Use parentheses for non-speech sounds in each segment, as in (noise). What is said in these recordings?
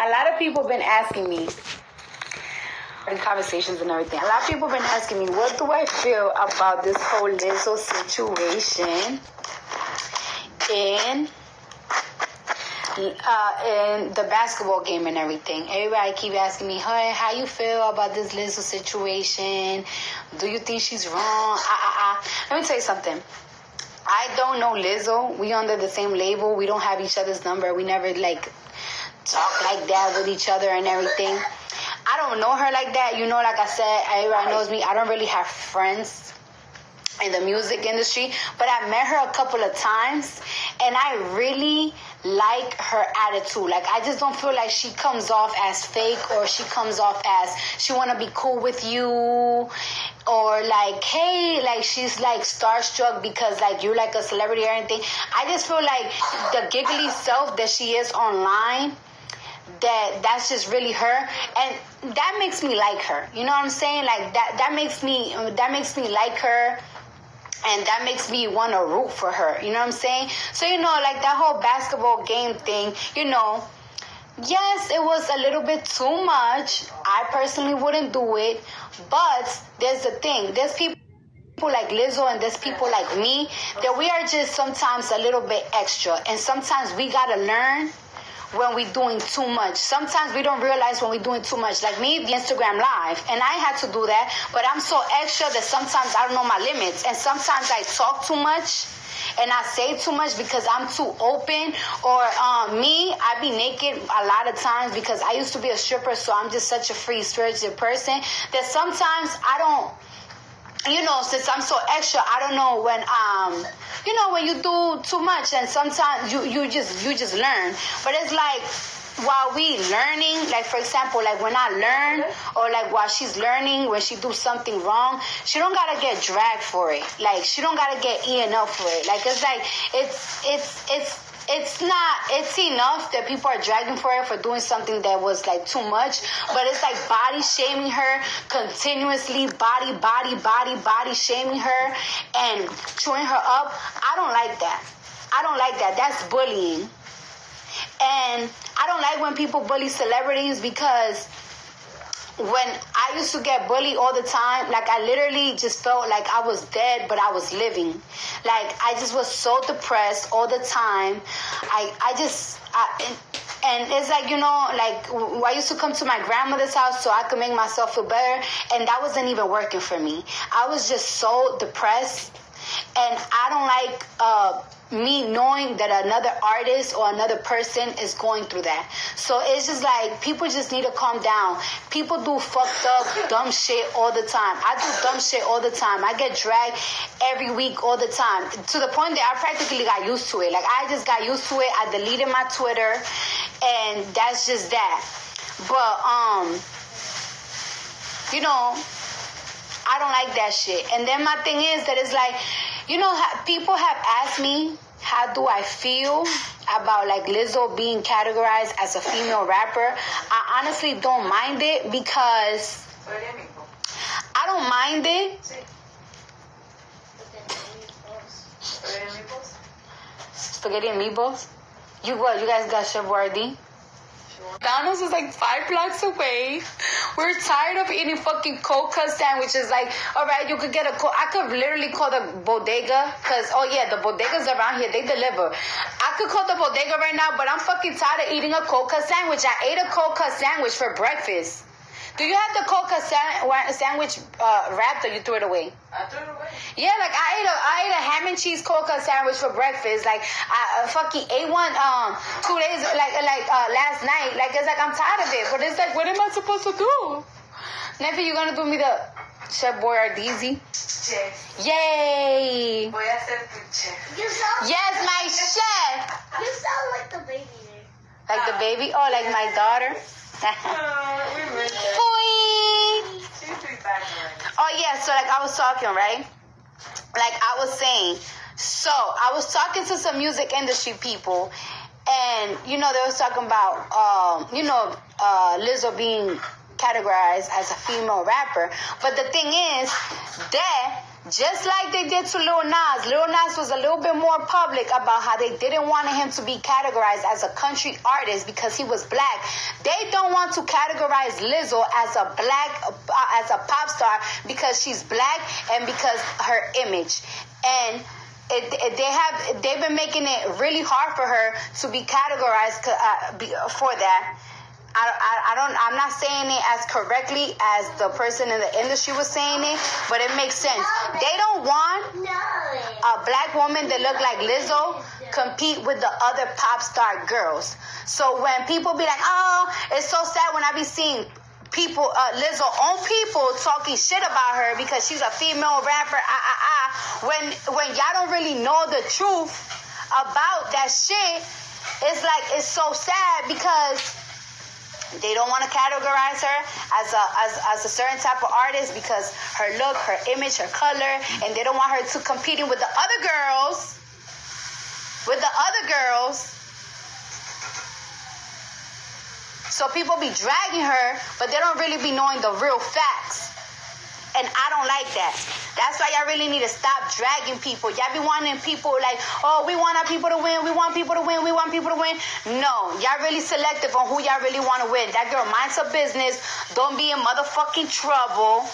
a lot of people have been asking me in conversations and everything. A lot of people have been asking me, what do I feel about this whole Lizzo situation in uh, in the basketball game and everything. Everybody keep asking me, "Hey, how you feel about this Lizzo situation? Do you think she's wrong?" Ah, ah, ah. Let me tell you something. I don't know Lizzo. We under the same label. We don't have each other's number. We never like talk like that with each other and everything. I don't know her like that. You know, like I said, everybody knows me. I don't really have friends in the music industry, but I met her a couple of times and I really like her attitude. Like I just don't feel like she comes off as fake or she comes off as she want to be cool with you or like hey like she's like starstruck because like you're like a celebrity or anything. I just feel like the giggly self that she is online that that's just really her. And that makes me like her. You know what i'm saying? Like that that makes me that makes me like her. And that makes me want to root for her. You know what i'm saying? So you know like that whole basketball game thing you know yes it was a little bit too much. I personally wouldn't do it. But there's the thing. There's people people like Lizzo and there's people like me that we are just sometimes a little bit extra. And sometimes we gotta learn when we're doing too much. Sometimes we don't realize when we're doing too much. Like me, the Instagram live, and I had to do that, but I'm so extra that sometimes I don't know my limits, and sometimes I talk too much. And I say too much because I'm too open, or um, me, I be naked a lot of times because I used to be a stripper, so I'm just such a free spirited person that sometimes I don't you know, since I'm so extra, I don't know when um you know when you do too much and sometimes you you just you just learn. But it's like while we learning, like for example, like when I learn or like while she's learning, when she do something wrong, she don't gotta get dragged for it. Like she don't gotta get eaten up for it. Like it's like it's it's it's it's not it's enough that people are dragging for her for doing something that was like too much but it's like body shaming her continuously body body body body shaming her and chewing her up. I don't like that. I don't like that. That's bullying. And i don't like when people bully celebrities because when I used to get bullied all the time, like I literally just felt like I was dead, but I was living. Like I just was so depressed all the time. I I just I, and, and it's like you know like I used to come to my grandmother's house so I could make myself feel better, and that wasn't even working for me. I was just so depressed, and I don't like. uh me knowing that another artist or another person is going through that. So it's just like people just need to calm down. People do fucked up (laughs) dumb shit all the time. I do dumb shit all the time. I get dragged every week all the time to the point that I practically got used to it. Like I just got used to it. I deleted my Twitter and that's just that. But um you know, I don't like that shit. And then my thing is that it's like, you know, people have asked me how do I feel about like Lizzo being categorized as a female rapper? I honestly don't mind it because I don't mind it. Spaghetti and meatballs? You what? You guys got Chef? McDonald's is like five blocks away. We're tired of eating fucking coca sandwiches. Like, all right, you could get a coca. I could literally call the bodega because, oh yeah, the bodegas around here, they deliver. I could call the bodega right now, but I'm fucking tired of eating a coca sandwich. I ate a coca sandwich for breakfast. Do you have the coca sandwich uh, wrapped or you threw it away? I threw it away. Yeah, like I ate a I ate a ham and cheese coca sandwich for breakfast. Like I uh, fucking ate one um two days like like uh, last night. Like it's like I'm tired of it, but it's like what am I supposed to do? Never you gonna do me the Chef Boyardee? Chef. Yay! Voy a ser tu chef. You sound, Yes, my chef. you sound like the baby there. Like the baby? Oh, like my daughter. (laughs) Oh, we miss her. Boing. She's back already. Oh yeah, so like I was talking, right? Like I was saying, so I was talking to some music industry people, and you know they was talking about, um, you know, uh, Lizzo being categorized as a female rapper. But the thing is that Just like they did to Lil Nas. Lil Nas was a little bit more public about how they didn't want him to be categorized as a country artist because he was black. They don't want to categorize Lizzo as a black, uh, as a pop star because she's black and because her image. And it, it, they have they've been making it really hard for her to be categorized uh, for that. I, I, I, don't I'm not saying it as correctly as the person in the industry was saying it, but it makes sense. They don't want a black woman that look like Lizzo compete with the other pop star girls. So when people be like, "Oh, it's so sad when I be seeing people, uh, Lizzo own people talking shit about her because she's a female rapper," ah ah ah. When when y'all don't really know the truth about that shit, it's like it's so sad because they don't want to categorize her as a as, as a certain type of artist because her look, her image, her color, and they don't want her to competing with the other girls. With the other girls. So people be dragging her, but they don't really be knowing the real facts. And I don't like that. That's why y'all really need to stop dragging people. Y'all be wanting people like, oh, we want our people to win. We want people to win. We want people to win. No, y'all really selective on who y'all really want to win. That girl minds her business. Don't be in motherfucking trouble.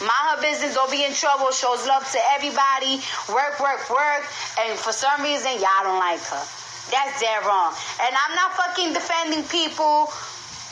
Mind her business. Don't be in trouble. Shows love to everybody. Work, work, work. And for some reason, y'all don't like her. That's dead wrong. And I'm not fucking defending people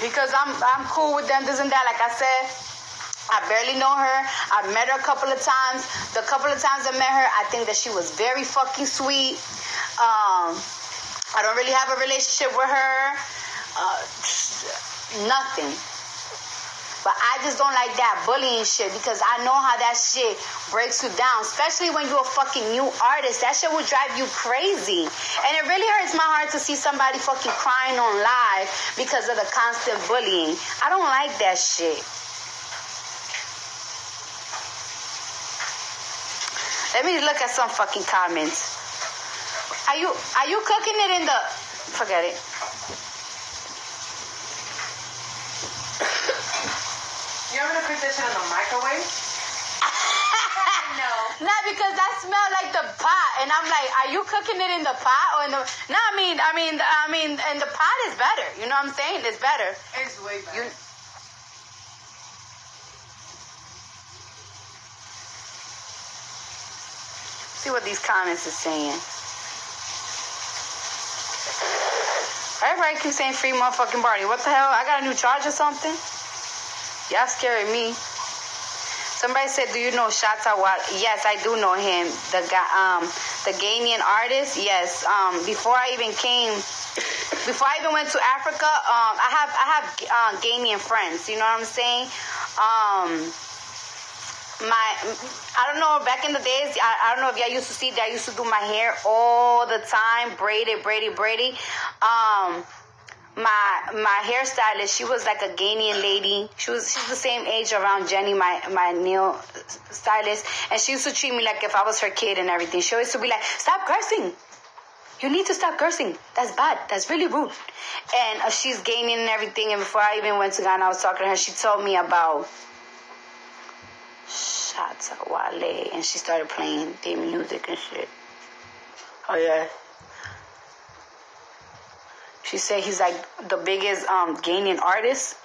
because I'm I'm cool with them, this and that. Like I said, I barely know her. I met her a couple of times. The couple of times I met her, I think that she was very fucking sweet. Um, I don't really have a relationship with her. Uh, nothing. But I just don't like that bullying shit because I know how that shit breaks you down, especially when you're a fucking new artist. That shit will drive you crazy. And it really hurts my heart to see somebody fucking crying on live because of the constant bullying. I don't like that shit. Let me look at some fucking comments. Are you are you cooking it in the forget it. You ever cook that shit in the microwave? (laughs) no. Not because that smell like the pot, and I'm like, are you cooking it in the pot or in the? No, I mean, I mean, I mean, and the pot is better. You know what I'm saying? It's better. It's way better. You, see what these comments are saying. Everybody keeps saying free motherfucking Barney. What the hell? I got a new charge or something? Y'all scaring me. Somebody said, "Do you know Shatta Wale?" Yes, I do know him. The guy, um, the Ghanaian artist. Yes. Um, before I even came, before I even went to Africa, um, I have I have uh, Ghanaian friends. You know what I'm saying? Um, my I don't know back in the days I, I don't know if y'all used to see that I used to do my hair all the time braided braided braided. Um my my hairstylist she was like a Ghanaian lady. She was she's the same age around Jenny my my nail stylist. And she used to treat me like if I was her kid and everything. She used to be like stop cursing. You need to stop cursing. That's bad. That's really rude. And uh, she's Ghanaian and everything. And before I even went to Ghana I was talking to her. She told me about Shatta Wale, and she started playing their music and shit. Oh yeah. She said he's like the biggest um Ghanaian artist.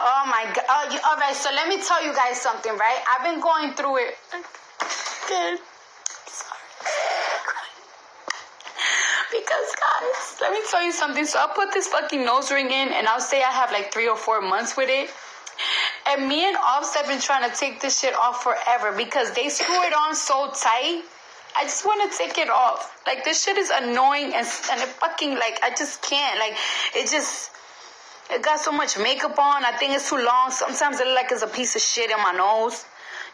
Oh my god. Oh, you, all right, so let me tell you guys something, right? I've been going through it. Good. Because guys, let me tell you something. So I'll put this fucking nose ring in and I'll say I have like three or four months with it. And me and Offset been trying to take this shit off forever because they screw it on so tight. I just want to take it off. Like this shit is annoying and and it fucking like I just can't. Like it just it got so much makeup on. I think it's too long. Sometimes it look like it's a piece of shit in my nose.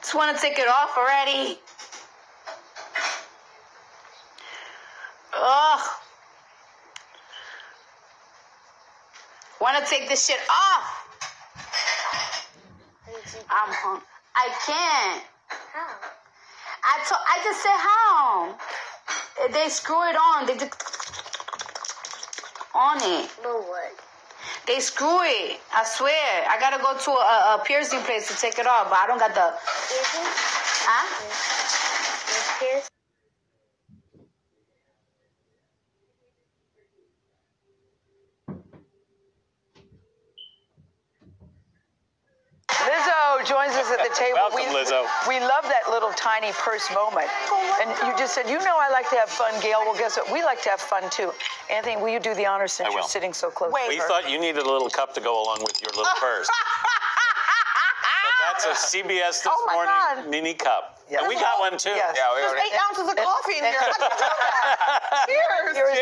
Just want to take it off already. Want to take this shit off? I'm hung. I can't. How? I to, I just said how. They screw it on. They just. on it. No what? They screw it. I swear. I gotta go to a, a piercing place to take it off, but I don't got the. Piercing? Huh? Piercing? Lizzo joins us at the table. Welcome, we, Lizzo. We love that little tiny purse moment. and you just said, you know, I like to have fun, Gail. Well, guess what? We like to have fun too. Anthony, will you do the honors since you're sitting so close? We her? thought you needed a little cup to go along with your little purse. (laughs) so that's a CBS this Oh, morning God. mini cup. Yes. And we got one too. Yes. Yeah, we There's already. eight ounces of coffee in here. (laughs) How do you do that? Cheers. Cheers.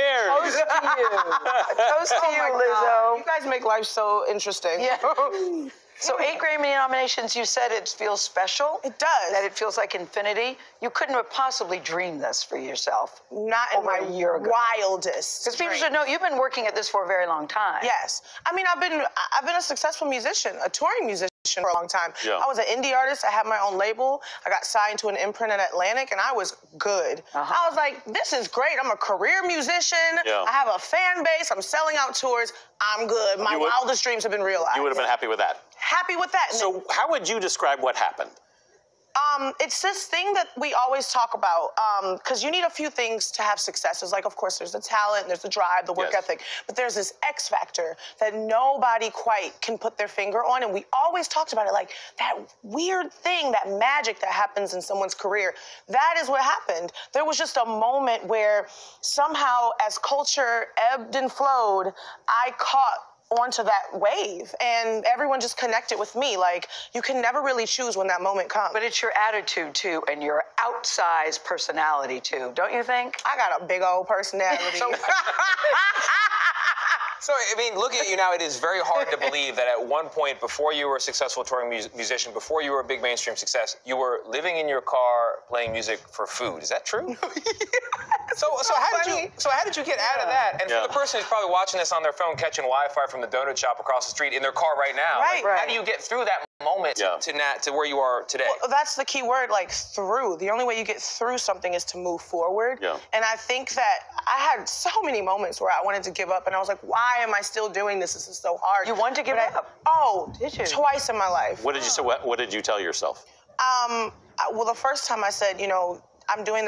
A toast to you. Toast to Oh you, Lizzo. God. You guys make life so interesting. Yeah. (laughs) So eight Grammy nominations. You said it feels special. It does. That it feels like infinity. You couldn't have possibly dreamed this for yourself. Not in my a year ago. wildest. Because people should know you've been working at this for a very long time. Yes. I mean, I've been I've been a successful musician, a touring musician for a long time. Yeah. I was an indie artist. I had my own label. I got signed to an imprint at Atlantic, and I was good. Uh-huh. I was like, this is great. I'm a career musician. Yeah. I have a fan base. I'm selling out tours. I'm good. My would- wildest dreams have been realized. You would have been happy with that. happy with that. So, how would you describe what happened? Um, it's this thing that we always talk about because you need a few things to have success. successes. Like, of course, there's the talent, there's the drive, the work Yes. ethic, but there's this X factor that nobody quite can put their finger on. And we always talked about it like that weird thing, that magic that happens in someone's career. That is what happened. There was just a moment where somehow, as culture ebbed and flowed, I caught onto that wave and everyone just connected with me like you can never really choose when that moment comes But it's your attitude too, and your outsized personality too, don't you think? I got a big old personality. So, (laughs) (laughs) I mean, looking at you now, it is very hard to believe that at one point, before you were a successful touring mus- musician, before you were a big mainstream success, you were living in your car playing music for food. Is that true? (laughs) So, so how did you? So how did you get out of that? And Yeah. for the person who's probably watching this on their phone, catching Wi-Fi from the donut shop across the street in their car right now, Right. like, how do you get through that moment Yeah. to na- to where you are today? Well, that's the key word, like through. The only way you get through something is to move forward. Yeah. And I think that I had so many moments where I wanted to give up, and I was like, why am I still doing this? This is so hard. You wanted to give But I- up? oh, Did you? Twice in my life. What did you say? What, what did you tell yourself? Um, I- well, the first time I said, you know, I'm doing this